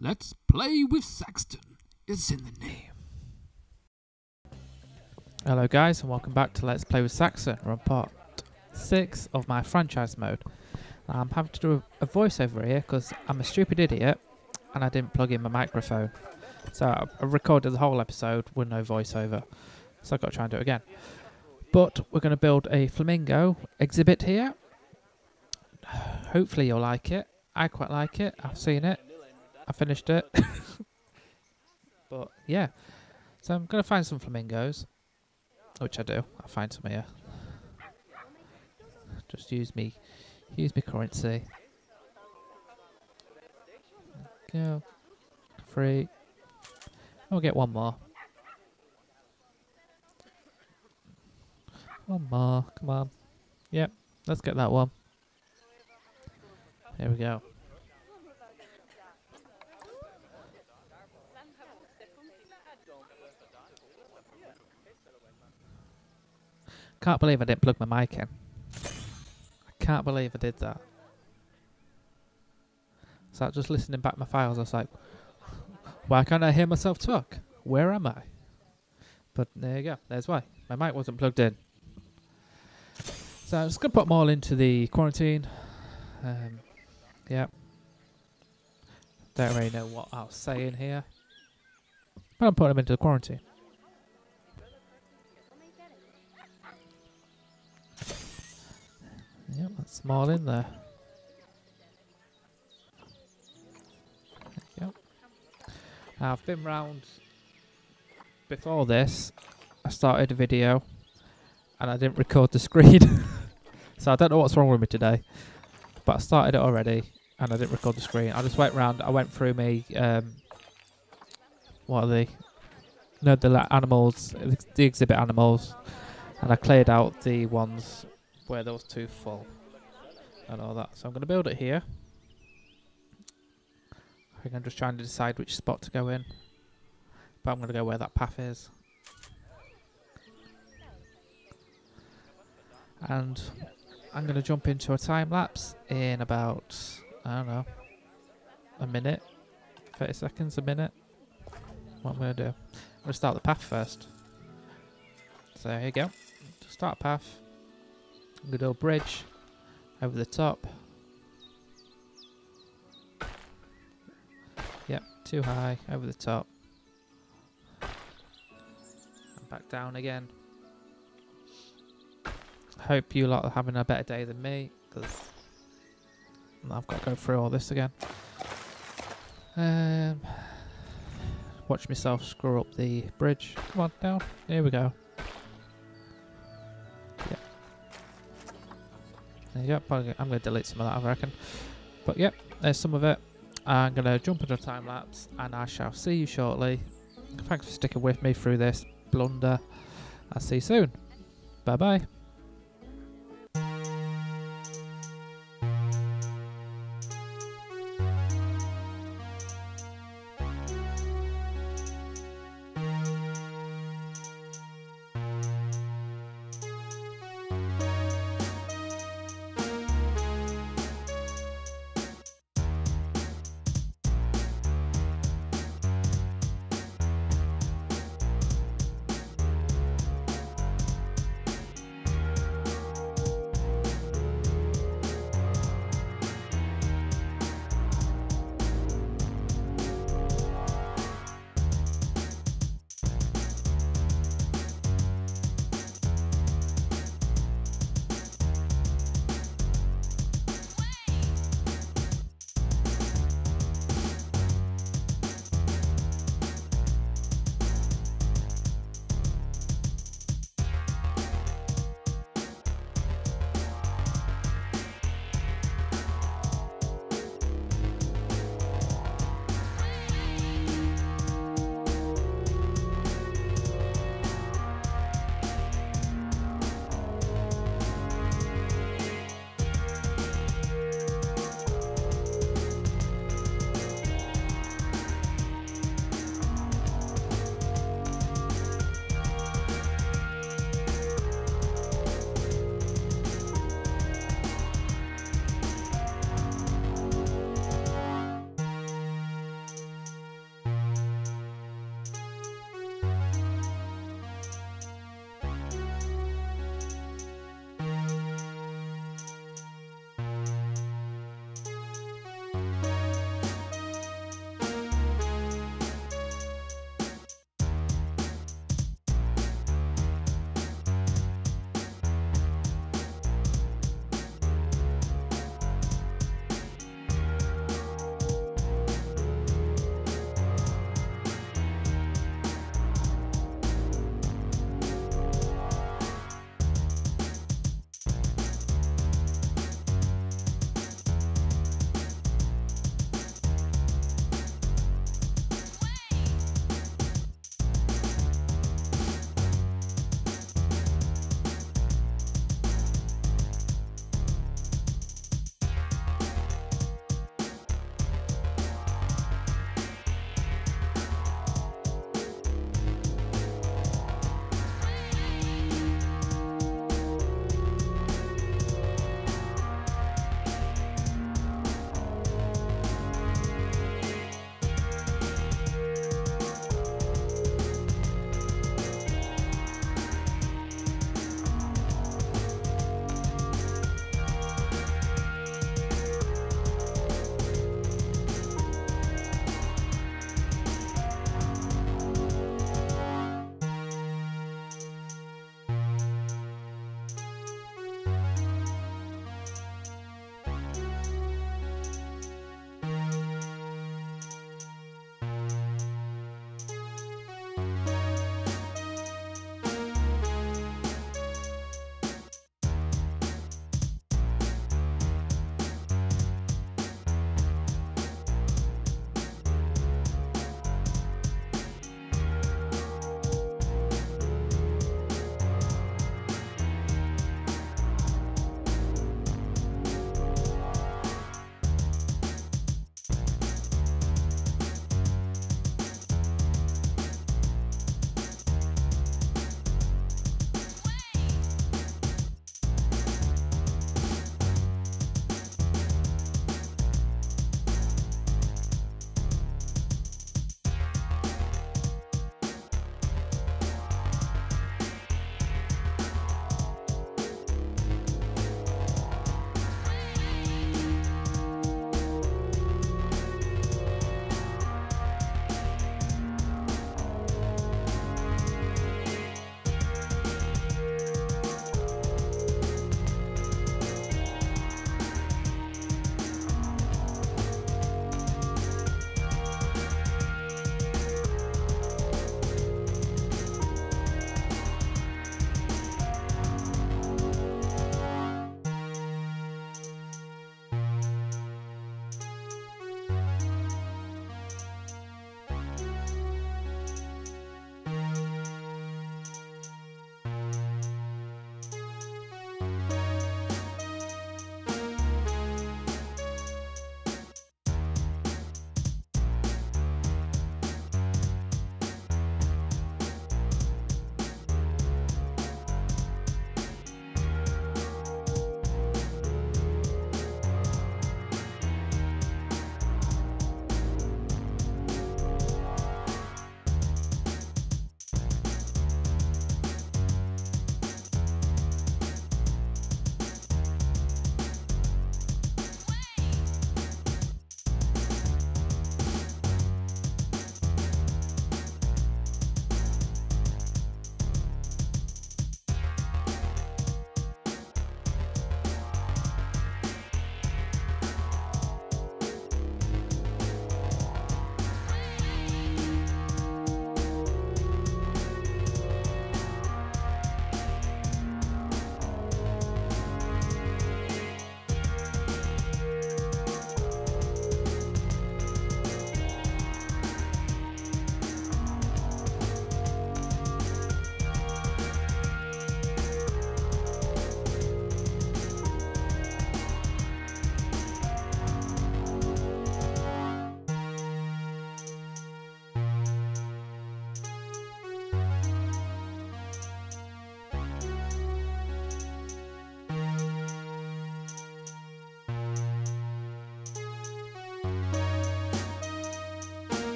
Let's play with Saxton. It's in the name. Hello guys and welcome back to Let's Play with Saxton. We're on part 6 of my franchise mode. I'm having to do a, voiceover here because I'm a stupid idiot and I didn't plug in my microphone. So I recorded the whole episode with no voiceover. So I've got to try and do it again. But we're going to build a flamingo exhibit here. Hopefully you'll like it. I quite like it. I've seen it. I finished it. but yeah. So I'm to find some flamingos. Which I do. I'll find some here. Just use me use me currency. Go. Free. I'll get one more. One more. Come on. Yep. Let's get that one. There we go. Can't believe I didn't plug my mic in. I can't believe I did that. So just listening back my files, I was like, why can't I hear myself talk? Where am I? But there you go. There's why. My mic wasn't plugged in. So I'm just going to put them all into the quarantine. Um, yeah. Don't really know what I was saying here. But I'm putting them into the quarantine. Small in there. There I've been round before this. I started a video and I didn't record the screen. so I don't know what's wrong with me today. But I started it already and I didn't record the screen. I just went round, I went through me, um, what are they? No, the animals, the exhibit animals. And I cleared out the ones where those two fall and all that. So I'm going to build it here. I think I'm just trying to decide which spot to go in. But I'm going to go where that path is. And I'm going to jump into a time lapse in about, I don't know, a minute, 30 seconds, a minute. What I'm going to do? I'm going to start the path first. So here you go. Start path. Do a bridge over the top. Yep, too high, over the top. And back down again. Hope you lot are having a better day than me, because I've got to go through all this again. Um, watch myself screw up the bridge. Come on, down. Here we go. Yep, I'm going to delete some of that, I reckon. But yep, there's some of it. I'm going to jump into a time lapse and I shall see you shortly. Thanks for sticking with me through this blunder. I'll see you soon. Bye bye.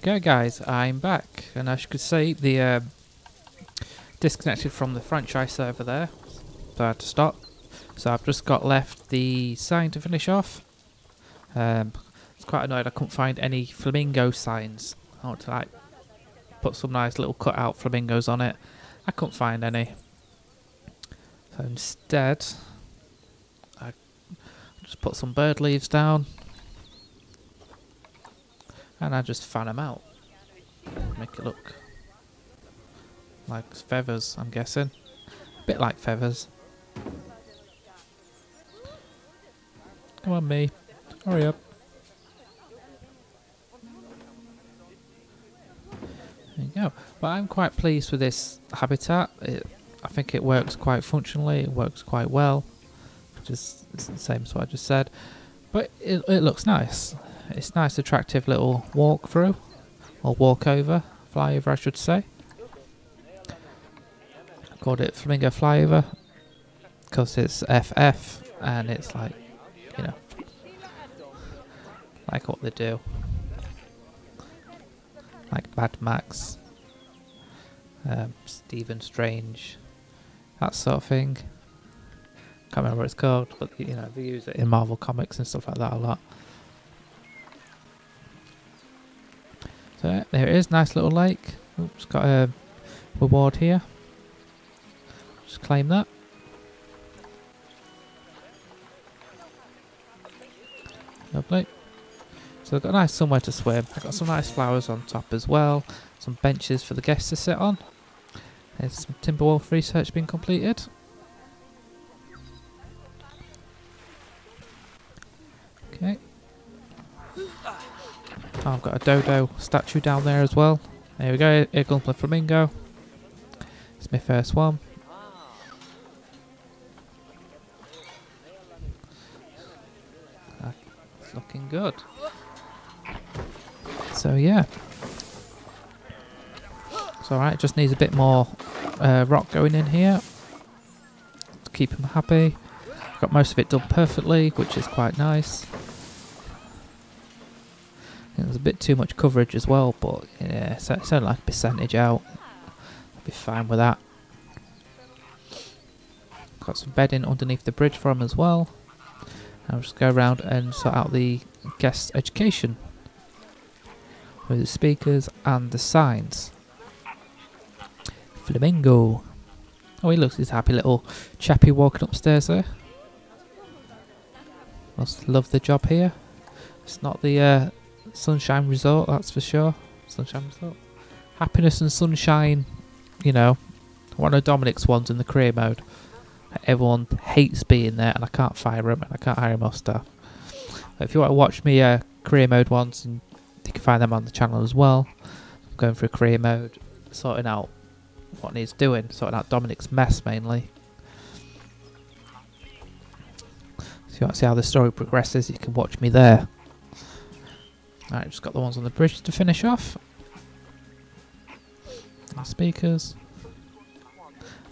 Go, guys. I'm back, and as you could see, the uh, disconnected from the franchise server there, so I had to stop. So I've just got left the sign to finish off. Um, it's quite annoyed I couldn't find any flamingo signs. I want to like put some nice little cutout flamingos on it. I couldn't find any. So instead, I just put some bird leaves down and I just fan them out. Make it look like feathers, I'm guessing. A bit like feathers. Come on, me. Hurry up. There you go. But I'm quite pleased with this habitat. It, I think it works quite functionally. It works quite well. Just it's the same as what I just said. But it, it looks nice. It's nice, attractive little walk through, or walk over, flyover, I should say. Called it Flamingo Flyover because it's FF and it's like, you know, like what they do. Like Mad Max, um, Stephen Strange, that sort of thing. Can't remember what it's called, but you know, they use it in Marvel comics and stuff like that a lot. So there it is, nice little lake. Oops, got a reward here. Just claim that. Lovely. So I've got a nice somewhere to swim. I've got some nice flowers on top as well. Some benches for the guests to sit on. There's some Timberwolf research being completed. I've got a dodo statue down there as well. There we go, here comes my flamingo. It's my first one. That's looking good. So yeah. It's alright, just needs a bit more uh, rock going in here to keep him happy. Got most of it done perfectly, which is quite nice. There's a bit too much coverage as well, but yeah, it's, only like a percentage out. I'll be fine with that. Got some bedding underneath the bridge for him as well. I'll just go around and sort out the guest education with the speakers and the signs. Flamingo. Oh, he looks his happy little chappy walking upstairs there. Must love the job here. It's not the uh, Sunshine Resort, that's for sure. Sunshine Resort. Happiness and Sunshine, you know, one of Dominic's ones in the career mode. Everyone hates being there, and I can't fire him, and I can't hire more staff. But if you want to watch me uh, career mode ones, and you can find them on the channel as well. I'm going through career mode, sorting out what needs doing, sorting out Dominic's mess mainly. So you want to see how the story progresses, you can watch me there. Alright, just got the ones on the bridge to finish off. And speakers.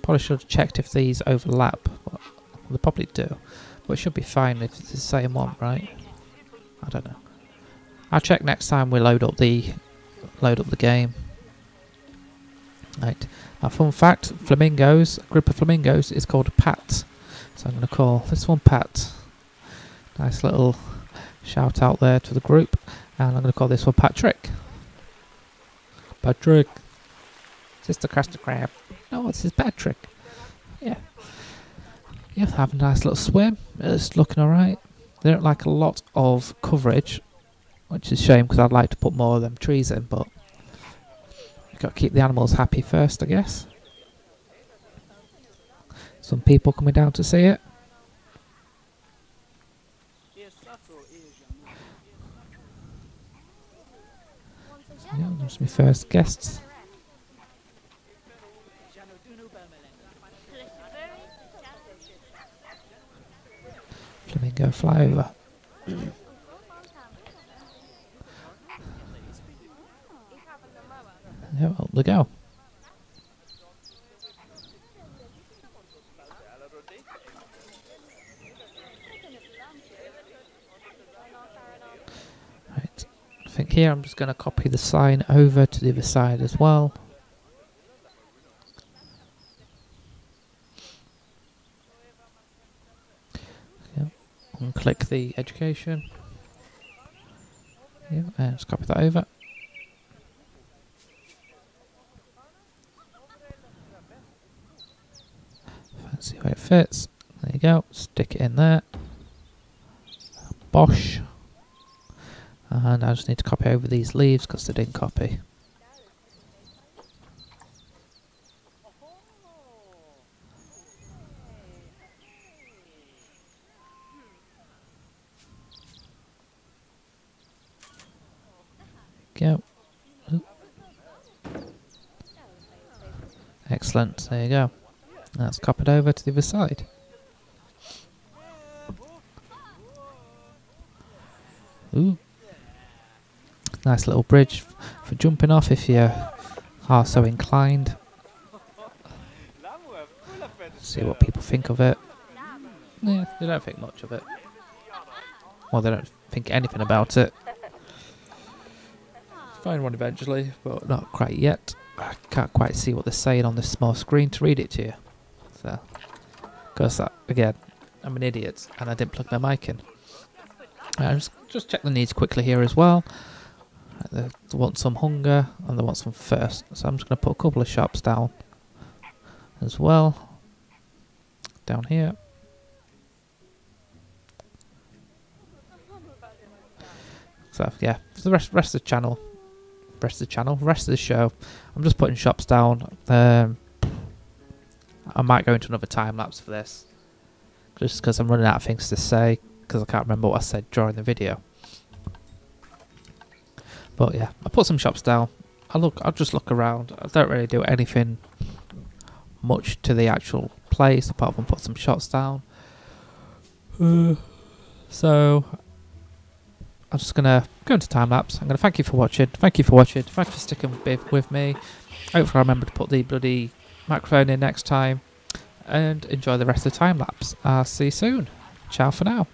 Probably should have checked if these overlap. Well, they probably do. But it should be fine if it's the same one, right? I don't know. I'll check next time we load up the load up the game. Right. Now fun fact, flamingos, a group of flamingos is called pat. So I'm gonna call this one Pat. Nice little shout out there to the group. And I'm going to call this one Patrick. Patrick. Sister Krusty Krab. No, it's his Patrick. Yeah. Yeah, have a nice little swim. It's looking alright. They don't like a lot of coverage, which is a shame because I'd like to put more of them trees in, but you've got to keep the animals happy first, I guess. Some people coming down to see it. Yeah, that's my first guests. Flamingo flyover. yeah, well, they go. Here. I'm just going to copy the sign over to the other side as well. And click the education. Yep, and just copy that over. Let's see how it fits. There you go. Stick it in there. Bosh. And I just need to copy over these leaves because they didn't copy. Go. Excellent. There you go. That's copied over to the other side. Ooh. Nice little bridge for jumping off if you are so inclined. See what people think of it. Yeah, they don't think much of it. Well, they don't think anything about it. Find one eventually, but not quite yet. I can't quite see what they're saying on this small screen to read it to you. So, because again, I'm an idiot and I didn't plug my mic in. I just just check the needs quickly here as well. They want some hunger and they want some thirst. So I'm just going to put a couple of shops down as well. Down here. So yeah, for the rest rest of the channel, rest of the channel, rest of the show, I'm just putting shops down. Um, I might go into another time lapse for this, just because I'm running out of things to say because I can't remember what I said during the video. But yeah, I put some shops down. I look, I'll just look around. I don't really do anything much to the actual place apart from put some shots down. Uh, so I'm just gonna go into time lapse. I'm gonna thank you for watching. Thank you for watching. Thank you for sticking with, with me. Hopefully, I remember to put the bloody microphone in next time. And enjoy the rest of the time lapse. I'll see you soon. Ciao for now.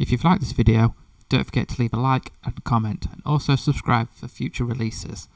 If you've liked this video, don't forget to leave a like and comment and also subscribe for future releases.